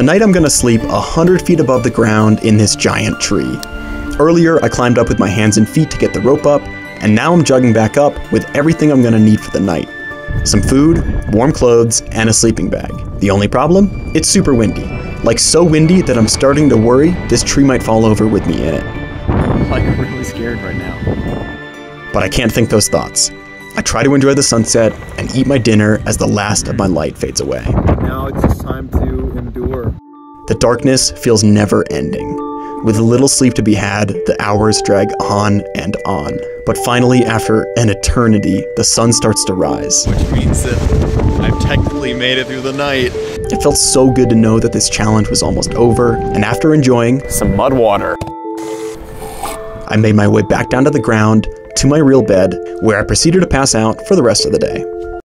Tonight I'm gonna sleep 100 feet above the ground in this giant tree. Earlier, I climbed up with my hands and feet to get the rope up, and now I'm jogging back up with everything I'm gonna need for the night. Some food, warm clothes, and a sleeping bag. The only problem? It's super windy. Like so windy that I'm starting to worry this tree might fall over with me in it. I'm like really scared right now. But I can't think those thoughts. I try to enjoy the sunset and eat my dinner as the last of my light fades away. Now it's just time to endure. The darkness feels never ending. With little sleep to be had, the hours drag on and on. But finally, after an eternity, the sun starts to rise. Which means that I've technically made it through the night. It felt so good to know that this challenge was almost over, and after enjoying, Some mud water. I made my way back down to the ground to my real bed, where I proceeded to pass out for the rest of the day.